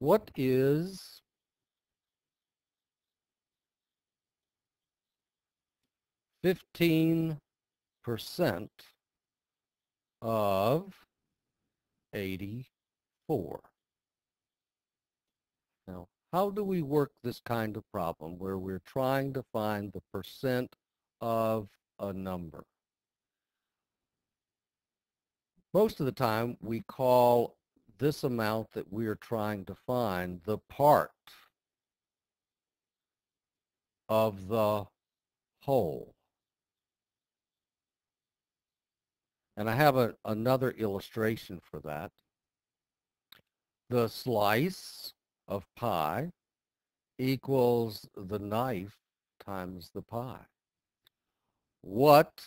What is fifteen percent of eighty-four? Now, how do we work this kind of problem where we're trying to find the percent of a number? Most of the time, we call this amount that we are trying to find the part of the whole. And I have a, another illustration for that. The slice of pie equals the knife times the pie. What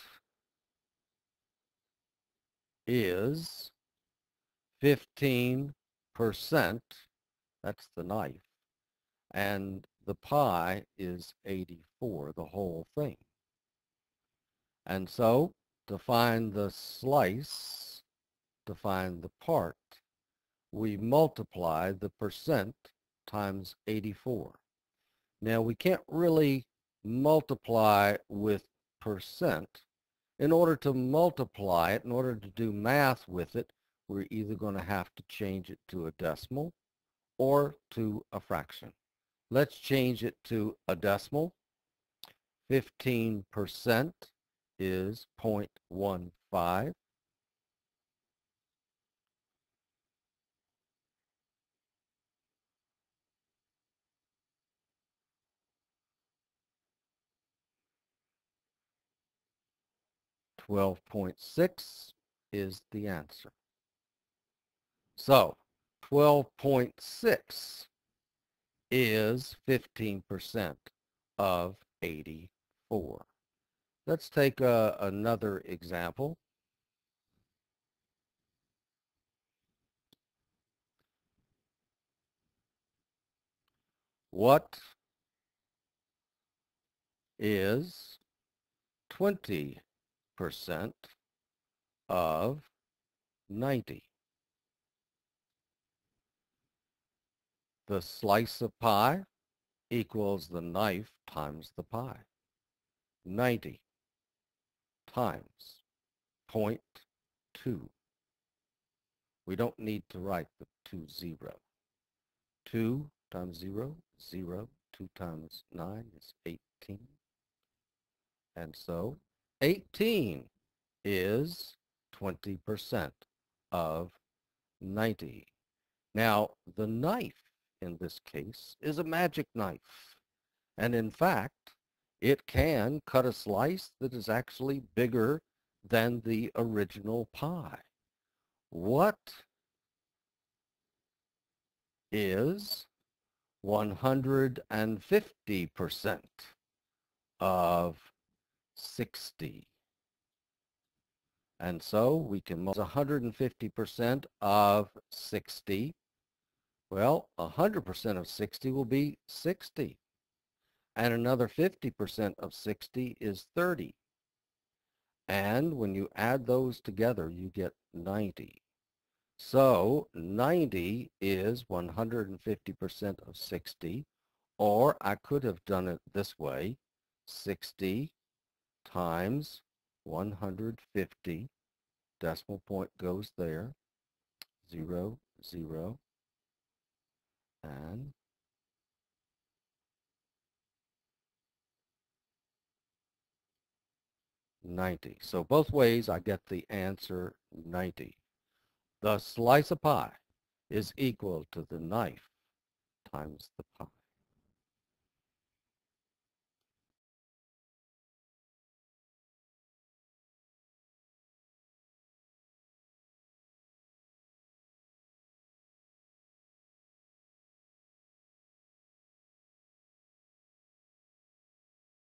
is 15%, that's the knife, and the pie is 84, the whole thing. And so to find the slice, to find the part, we multiply the percent times 84. Now we can't really multiply with percent. In order to multiply it, in order to do math with it, we're either going to have to change it to a decimal or to a fraction. Let's change it to a decimal. 15% is 0.15. Twelve point six is the answer. So 12.6 is 15% of 84. Let's take a, another example. What is 20% of 90? The slice of pie equals the knife times the pie. 90 times 0.2. We don't need to write the 2 0. 2 times 0, 0. 2 times 9 is 18. And so 18 is 20% of 90. Now, the knife in this case is a magic knife. And in fact, it can cut a slice that is actually bigger than the original pie. What is 150% of 60? And so we can 150% of 60 well, 100% of 60 will be 60. And another 50% of 60 is 30. And when you add those together, you get 90. So 90 is 150% of 60. Or I could have done it this way. 60 times 150. Decimal point goes there. 0, 0, and ninety. So both ways I get the answer 90. The slice of pie is equal to the knife times the pie.